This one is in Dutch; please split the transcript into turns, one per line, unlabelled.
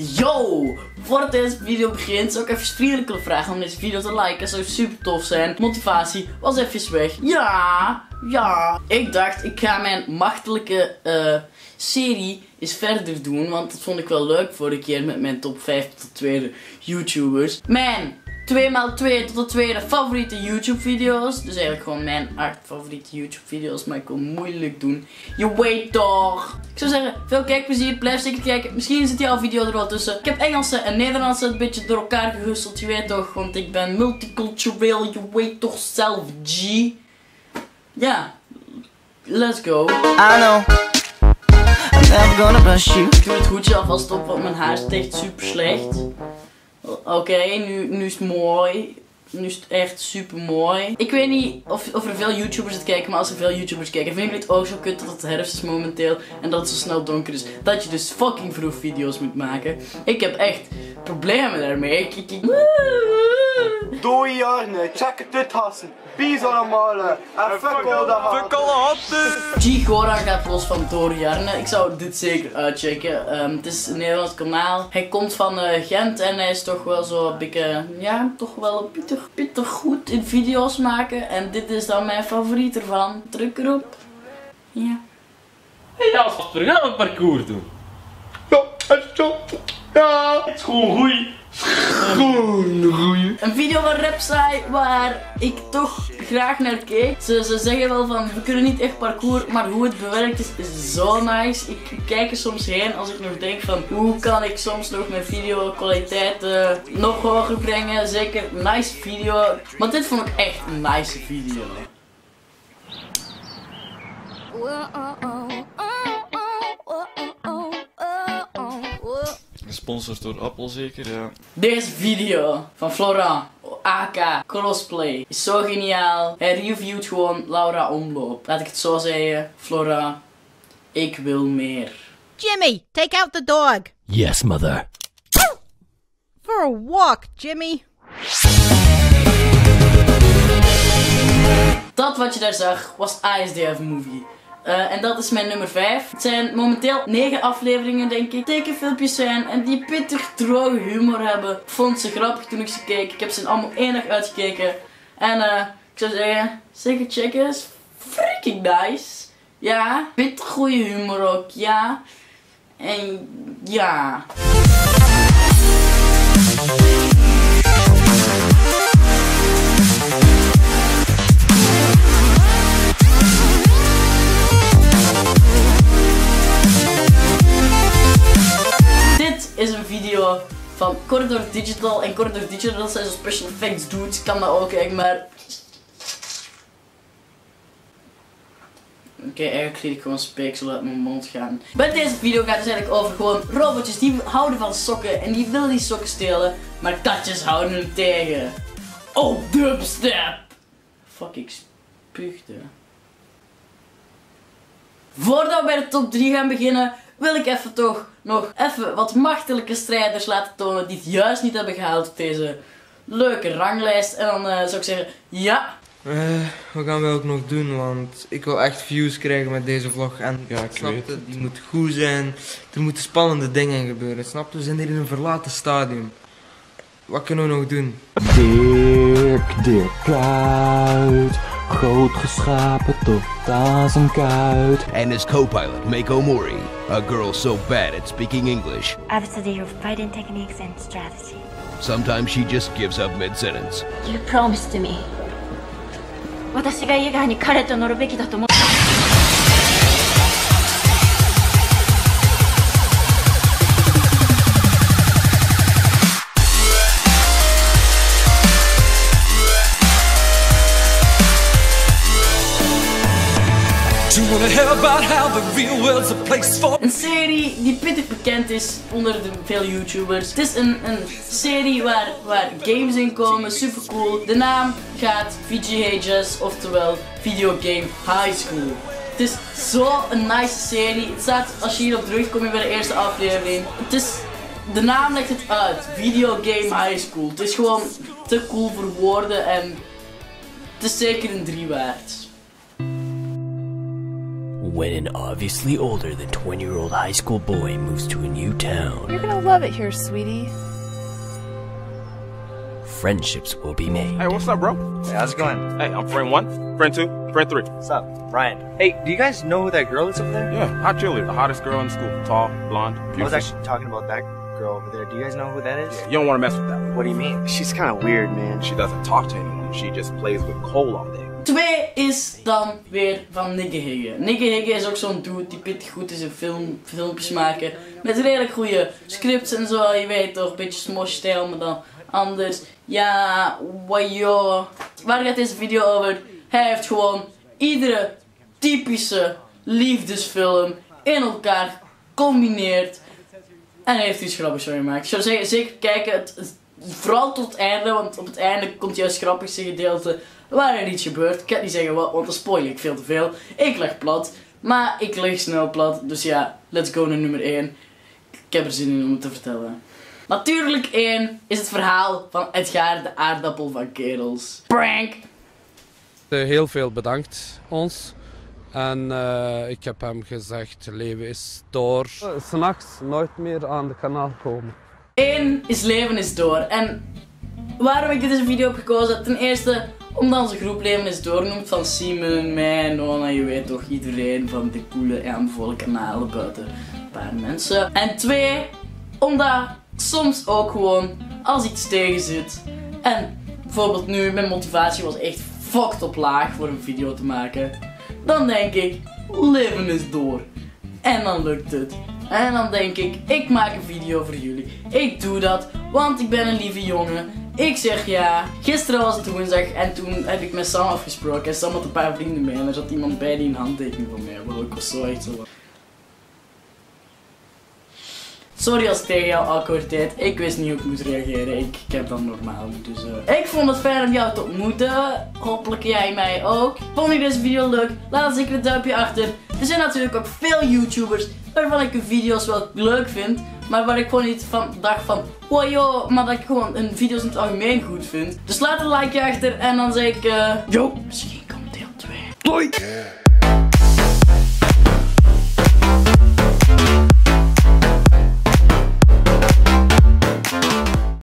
Yo! Voordat deze video begint zou ik even vriendelijk willen vragen om deze video te liken. Dat zou super tof zijn. Motivatie was even weg. Ja, ja. Ik dacht ik ga mijn machtelijke eh, serie eens verder doen. Want dat vond ik wel leuk vorige keer met mijn top 5 tot tweede YouTubers. Mijn 2x2 tot de tweede favoriete YouTube video's. Dus eigenlijk gewoon mijn 8 favoriete YouTube video's. Maar ik wil moeilijk doen. Je weet toch. Ik zou zeggen, veel kijkplezier. Blijf zeker kijken. Misschien zit jouw video er wel tussen. Ik heb Engelse en Nederlandse een beetje door elkaar gehusteld. Je weet toch. Want ik ben multicultureel. Je weet toch zelf G. Ja. Let's go.
I know. I'm never gonna brush you.
Ik doe het hoedje alvast op, want mijn haar is echt super slecht. Oké, nu, nu is het mooi. Nu is het echt super mooi. Ik weet niet of, of er veel YouTubers het kijken, maar als er veel YouTubers kijken, vind ik het ook zo kut dat het herfst is momenteel en dat het zo snel donker is. Dat je dus fucking vroeg video's moet maken. Ik heb echt problemen daarmee.
Doei Jarne, check het dit hassen. Peace allemaal. En fuck all de haat.
G Goran gaat los van Doriarne. Ik zou dit zeker uitchecken. Ehm, het is een Nederlands kanaal. Hij komt van eh, Gent en hij is toch wel zo een beetje, ja, toch wel pittig, pittig goed in video's maken. En dit is dan mijn favoriet ervan. Druk erop. Ja.
Ja, als we gaan we het parcours doen.
Ja, het is zo. Ja.
Het is gewoon goeie.
Een video van Repsai waar ik toch graag naar keek. Ze, ze zeggen wel van we kunnen niet echt parcours, maar hoe het bewerkt is, is zo nice. Ik kijk er soms heen als ik nog denk van hoe kan ik soms nog mijn video kwaliteit eh, nog hoger brengen. Zeker nice video. Maar dit vond ik echt een nice video.
Gesponsord door Apple zeker, ja.
Deze video van Florent, AK, Crossplay, is zo geniaal. Hij reviewt gewoon Laura Omloop. Laat ik het zo zeggen, Florent, ik wil meer.
Jimmy, take out the dog.
Yes, mother.
For a walk, Jimmy.
Dat wat je daar zag was ISDF Movie. Eh, en dat is mijn nummer 5. Het zijn momenteel 9 afleveringen, denk ik. Tekenfilmpjes zijn en die pittig droge humor hebben. Ik vond ze grappig toen ik ze keek. Ik heb ze allemaal één dag uitgekeken. En eh, ik zou zeggen, zeker checken. Is freaking nice. Ja, pittig goede humor ook, ja. En ja. Digital. En Corridor Digital dat zijn zo special effects. Ik kan dat ook eigenlijk, maar... Oké, eigenlijk liet ik gewoon speeksel uit mijn mond gaan. Bij deze video gaat het dus eigenlijk over gewoon robotjes die houden van sokken. En die willen die sokken stelen. Maar katjes houden hem tegen. Oh, dubstep! Fuck, ik spuugde. Voordat we bij de top 3 gaan beginnen, wil ik even toch nog even wat machtelijke strijders laten tonen die het juist niet hebben gehaald op deze leuke ranglijst. En dan eh, zou ik zeggen, ja,
Eh, wat gaan we ook nog doen? Want ik wil echt views krijgen met deze vlog. En
Ja, ik
snap
weet
je, die moet goed zijn. Er moeten spannende dingen gebeuren. Snap je? We zijn hier in een verlaten stadium. Wat kunnen we nog doen?
Dik, dik. Groot geschapen tot aan zijn kuit.
and his co-pilot Mako Mori, a girl so bad at speaking English,
I've studied your fighting techniques and strategy.
sometimes she just gives up mid-sentence.
You promised to me. 私が以外に彼と乗るべきだと思
Een serie die pittig bekend is onder de veel YouTubers. Het is een, een serie waar, waar games in komen, super cool. De naam gaat VGHS, oftewel Video Game High School. Het is zo'n nice serie. Het staat, als je hierop drukt, kom je bij de eerste aflevering. Het is, de naam legt het uit. Video Game High School. Het is gewoon te cool voor woorden en het is zeker een 3 waard.
When an obviously older than 20 year old high school boy moves to a new town,
You're gonna love it here, sweetie.
friendships will be made.
Hey, what's up, bro?
Hey, how's it going?
Hey, I'm friend one, friend two, friend three.
What's up? Ryan. Hey, do you guys know who that girl is over there?
Yeah, hot cheerleader, the hottest girl in school. Tall, blonde, beautiful.
I was actually talking about that girl over there. Do you guys know who that is?
Yeah, You don't want to mess with that.
What do you mean? She's kind of weird, man.
She doesn't talk to anyone. She just plays with Cole all day.
Twee is dan weer van Nicky Higge. Nicky Higge is ook zo'n dude die pittig goed is in film, filmpjes maken. Met redelijk goede scripts en zo, je weet toch, beetje smosh-stijl, maar dan anders. Ja, wajo. Waar gaat deze video over? Hij heeft gewoon iedere typische liefdesfilm in elkaar gecombineerd. En heeft iets grappigs van gemaakt. Ik zou zeker kijken, het- vooral tot het einde, want op het einde komt juist het grappigste gedeelte waar er iets gebeurt. Ik kan niet zeggen wat, want dan spoil ik veel te veel. Ik leg plat, maar ik leg snel plat. Dus ja, let's go naar nummer 1. Ik heb er zin in om het te vertellen. Natuurlijk 1 is het verhaal van Edgar de aardappel van kerels. Prank!
Eh, Heel veel bedankt ons. En eh, ik heb hem gezegd, leven is door. S'nachts nooit meer aan de kanaal komen.
1 is leven is door. En waarom ik deze video heb gekozen? Ten eerste omdat onze groep Leven is door noemt van Simon, mij, Nona, je weet toch iedereen van de coole en aanbevolen kanalen buiten een paar mensen. En twee, omdat soms ook gewoon als iets tegen zit en bijvoorbeeld nu mijn motivatie was echt fucked op laag voor een video te maken, dan denk ik, leven is door. En dan lukt het. En dan denk ik, ik maak een video voor jullie. Ik doe dat, want ik ben een lieve jongen. Ik zeg ja. Gisteren was het woensdag en toen heb ik met Sam afgesproken. En Sam had een paar vrienden mee en er zat iemand bij die een handtekening van mij wou. Ik was zo echt zo... Sorry als ik tegen jou awkward deed. Ik wist niet hoe ik moest reageren. Ik, heb dat normaal. Dus, eh. Ik vond het fijn om jou te ontmoeten. Hopelijk jij mij ook. Vond je deze video leuk? Laat dan zeker een duimpje achter. Er zijn natuurlijk ook veel YouTubers waarvan ik video's wel leuk vind. Maar waar ik gewoon niet van dacht van, wow joh, maar dat ik gewoon hun video's in het algemeen goed vind. Dus laat een like achter en dan zeg ik, eh, yo, misschien komt deel 2. Doei!